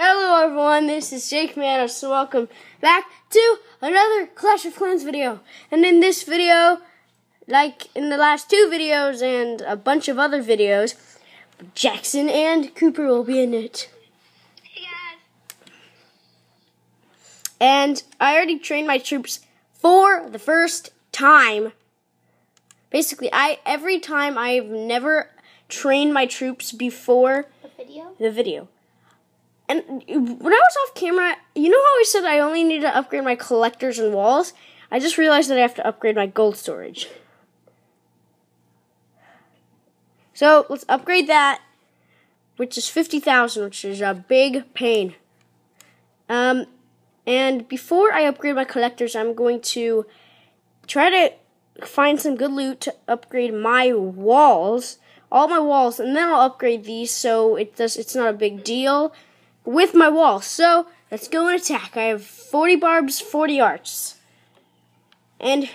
Hello everyone, this is Jake Manos, so welcome back to another Clash of Clans video. And in this video, like in the last two videos and a bunch of other videos, Jackson and Cooper will be in it. Hey guys. And I already trained my troops for the first time. Basically, I every time I've never trained my troops before The video? the video. And when I was off camera, you know how I said I only need to upgrade my collectors and walls? I just realized that I have to upgrade my gold storage. So let's upgrade that, which is 50,000, which is a big pain. Um, and before I upgrade my collectors, I'm going to try to find some good loot to upgrade my walls, all my walls, and then I'll upgrade these so it does it's not a big deal with my wall. So let's go and attack. I have 40 barbs, 40 arts. And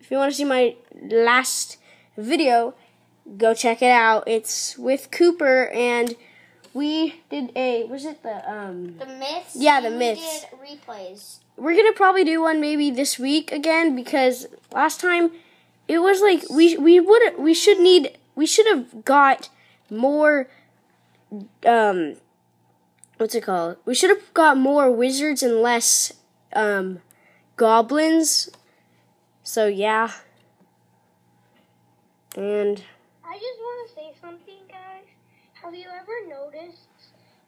if you want to see my last video, go check it out. It's with Cooper and we did a was it the um The myths? Yeah, the myths. We did replays. we're gonna probably do one maybe this week again because last time it was like we we would we should need we should have got more um what's it called? We should have got more wizards and less um goblins. So yeah. And I just want to say something, guys. Have you ever noticed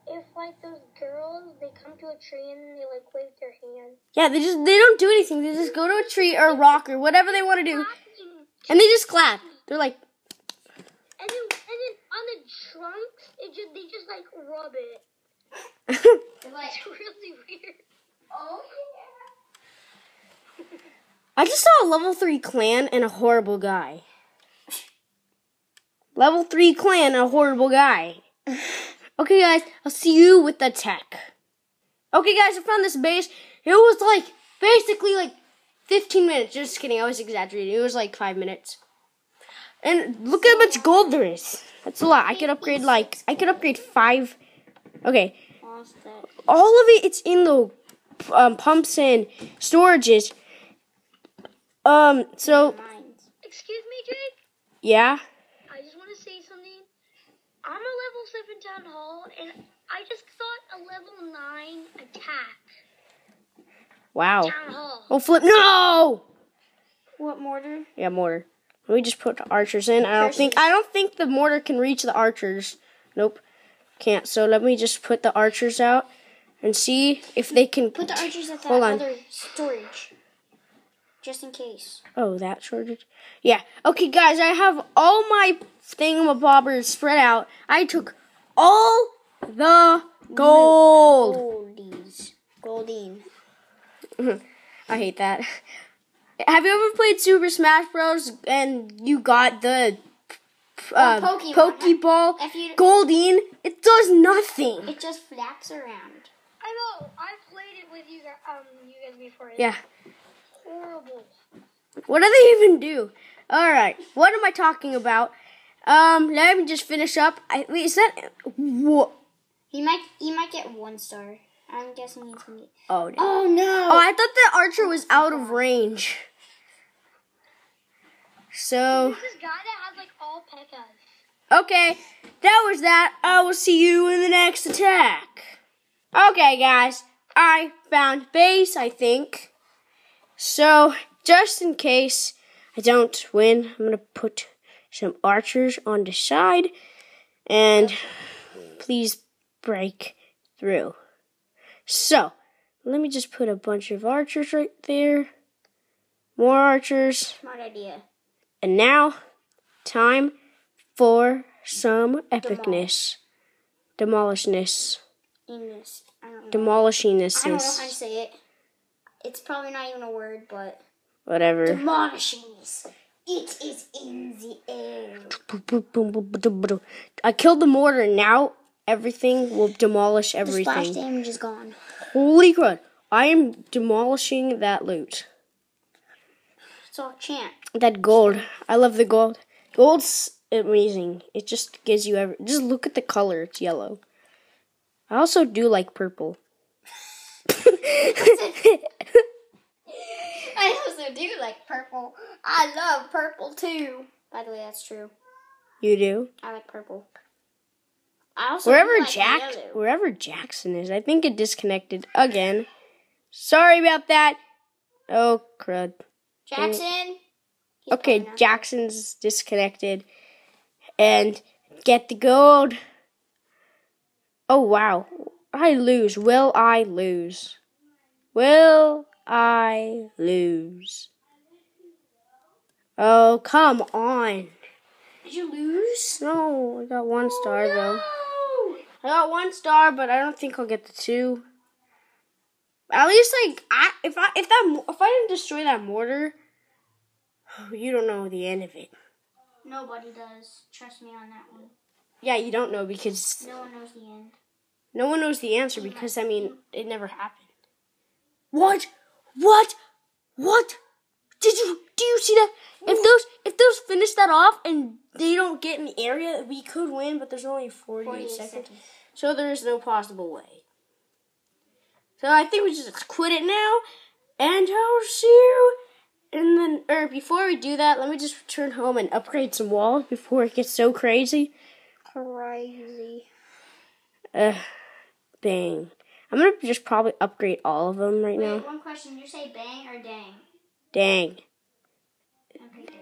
if, like, those girls, they come to a tree and they, like, wave their hand? yeah they just they don't do anything. They just go to a tree or a rock or whatever they want to do and they just clap. They're like And then, and then on the trunks, it just, they just, like, rub it. It's really weird. oh I just saw a level 3 clan and a horrible guy. Level 3 clan and a horrible guy. Okay, guys, I'll see you with the tech. Okay, guys, I found this base. It was like basically like 15 minutes. Just kidding, I was exaggerating. It was like 5 minutes. And look how much gold there is. That's a lot. I could upgrade like, I could upgrade 5. Okay, Lost that. all of it it's in the um, pumps and storages um so Excuse me, Jake? yeah I just want to say something. I'm a level 7 town hall, and I just got a level 9 attack. wow Town hall. oh flip no What mortar? yeah mortar let me just put the archers in i don't think i don't think the mortar can reach the archers nope can't so let me just put the archers out and see if they can Put the archers at that Hold on. other storage. Just in case. Oh, that shortage? Yeah. Okay, guys, I have all my thingamabobbers spread out. I took all the gold. Goldies. Goldeen. I hate that. Have you ever played Super Smash Bros. and you got the uh. Pokeball you- Goldeen? It does nothing. It just flaps around. I know. I played it with you guys, um, you guys before. It's Yeah. horrible. What do they even do? All right. What am I talking about? Um, let me just finish up. I, wait, is that what? He might he might get one star. I'm guessing he's gonna get. Oh, no. Oh no! Oh, I thought the archer was out of range. So, This guy that has like all pekkas. Okay, that was that. I will see you in the next attack. Okay, guys, I found base, I think. So, just in case I don't win, I'm gonna put some archers on the side and please break through. So, let me just put a bunch of archers right there. More archers. Smart idea. And now, time for some epicness. Demolishness. In I don't know. I Demolishingness. don't know how to say it. It's probably not even a word, but Whatever. demolishingness. It is in the air. I killed the mortar now everything will demolish everything. The splash damage is gone. Holy crud. I am demolishing that loot. It's all chant. That gold. I love the gold. Gold's amazing. It just gives you every. Just look at the color. It's yellow. I also do like purple. I also do like purple. I love purple too. By the way, that's true. you do? I like purple. I also Wherever like Jack yellow. wherever Jackson is, I think it disconnected again. Sorry about that. Oh crud. Jackson. He's Okay. Jackson's disconnected. And get the gold. Oh wow. I lose. Will I lose? Will I lose? Oh, come on. Did you lose? No, I got one star oh, though. No. I got one star, but I don't think I'll get the two. At least, like, I if I if that if I didn't destroy that mortar, you don't know the end of it. Nobody does. Trust me on that one. Yeah, you don't know because No one knows the end. no one knows the answer because I mean it never happened. What? What? What? Did you do you see that? If those if those finish that off and they don't get in the area, we could win, but there's only 48, 48 seconds. seconds. So there is no possible way. So I think we just quit it now, and I'll see you. And then, or before we do that, let me just return home and upgrade some walls before it gets so crazy. Crazy. Uh, bang. I'm gonna just probably upgrade all of them right now. One question. You say bang or dang? Dang. Okay, good.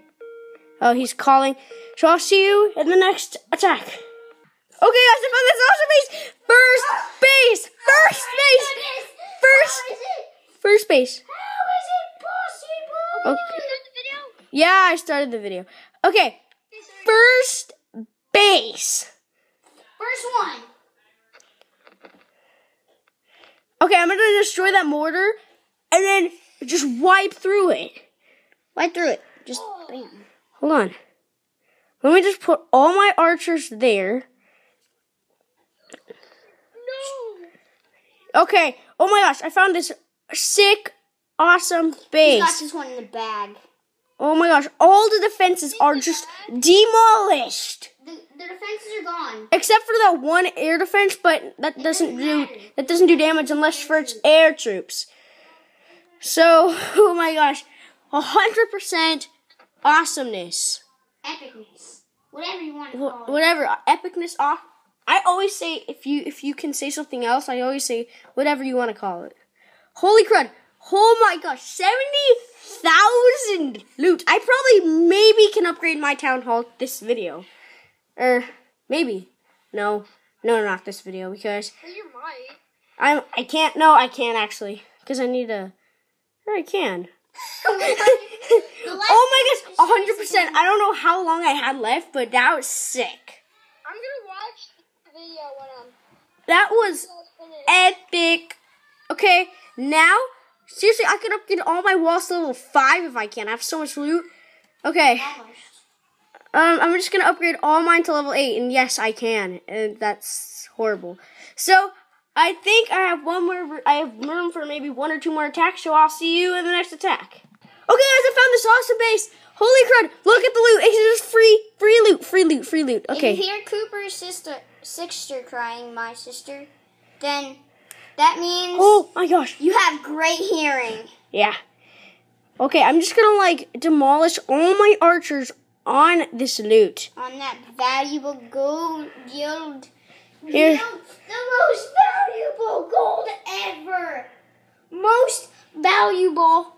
Oh, he's calling. So I'll see you in the next attack. Okay, guys, I found this awesome base. First base. First base. First. Is it? First base. How is it possible? Oh, okay. The video. Yeah, I started the video. Okay, first base. First one. Okay, I'm gonna destroy that mortar and then just wipe through it. Wipe through it. Just oh. bam. Hold on. Let me just put all my archers there. No. Okay. Oh my gosh, I found this sick, awesome base. He got this one in the bag. Oh my gosh, all the defenses are just demolished. The, the defenses are gone. Except for that one air defense, but that doesn't do that doesn't do damage unless for its air troops. So, oh my gosh, hundred percent awesomeness. Epicness. Whatever you want to call it. Whatever uh, epicness. Aw- I always say if you if you can say something else, I always say whatever you want to call it. Holy crud! Oh my gosh, seventy thousand loot. I probably maybe can upgrade my town hall this video, or maybe no, no, not this video because you might. I'm I can't. No, I can't actually because I need a. Or I can. oh my gosh, hundred percent. I don't know how long I had left, but that was sick. I'm gonna watch the video when I'm That was epic. Okay, now seriously, I could upgrade all my walls to level five if I can. I have so much loot. Okay, um, I'm just gonna upgrade all mine to level eight, and yes, I can. And that's horrible. So I think I have one more. I have room for maybe one or two more attacks. So I'll see you in the next attack. Okay, guys, I found this awesome base. Holy crud! Look at the loot. It's just free, free loot, free loot, free loot. If Okay. you hear Cooper's sister, sister crying, my sister, then that means Oh my gosh. you have great hearing. Yeah. Okay, I'm just gonna like demolish all my archers on this loot. on that valuable gold yield. Here. Yield, the most valuable gold ever. Most valuable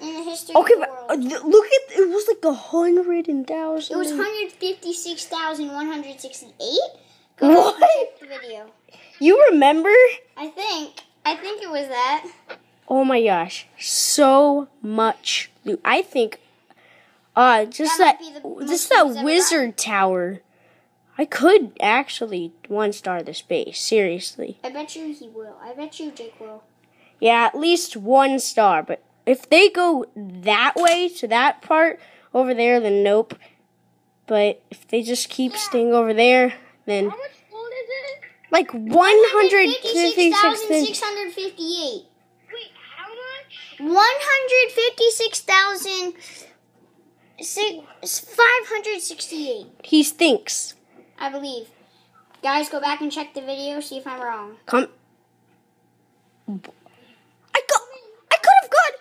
in the history Okay, of the but uh, look at it was like a hundred and thousand. It was 156,168. What? Check the video. You remember? I think. I think it was that. Oh my gosh, so much loot. I think, uh, just That that, the just that wizard tower. I could actually one star the space. Seriously. I bet you he will. I bet you Jake will. Yeah, at least one star. But if they go that way to that part over there, then nope. But if they just keep staying over there, then like 156. then- 156,658. Wait, how much? 156,000. si- 568, He thinks. I believe. Guys, go back and check the video, see if I'm wrong. Come. I got. I could have got.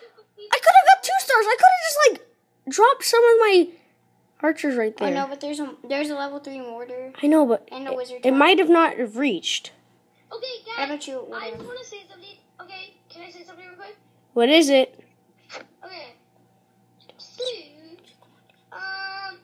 I could have got two stars. I could have just like dropped some of my archers right there. I know, but there's a there's a level three mortar. I know, but And a it- wizard it, tower. might have not reached. Okay, I guys. bet you it I just want to say something. Okay, can I say something real quick? What is it? Okay. So, um,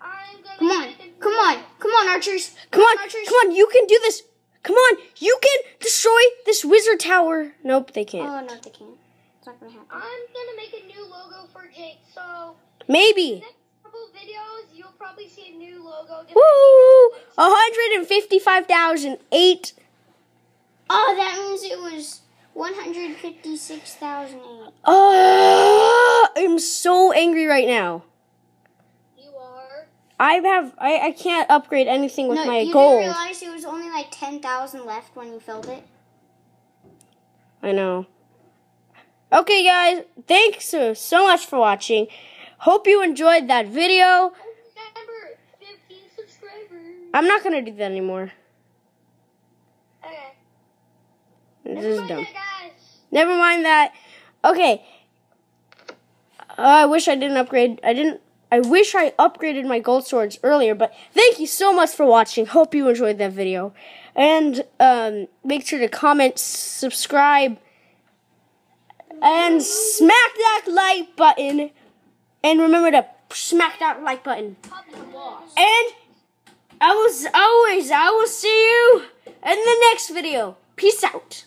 I'm gonna. Come on, come on, come on, archers. Come on, archers. come on, you can do this. Come on, you can destroy this wizard tower. Nope, they can't. Oh no, they can't. It's not gonna happen. I'm gonna make a new logo for Jake. So Maybe. Next couple videos, you'll probably see a new logo. Woo! 155,008. Oh, that means it was one hundred fifty-six thousand eight. Oh, I'm so angry right now. You are. I have I, I can't upgrade anything with No, my you gold. didn't realize it was only like ten thousand left when you filled it. I know. Okay, guys, thanks so, so much for watching. Hope you enjoyed that video. Remember, 15 subscribers. I'm not gonna do that anymore. Okay. This Never is mind dumb. Never mind that. Okay. Uh, I wish I didn't upgrade. I didn't. I wish I upgraded my gold swords earlier, but thank you so much for watching. Hope you enjoyed that video. And um, make sure to comment, subscribe, and smack that like button. And remember to smack that like button. And I was always, I will see you in the next video. Peace out.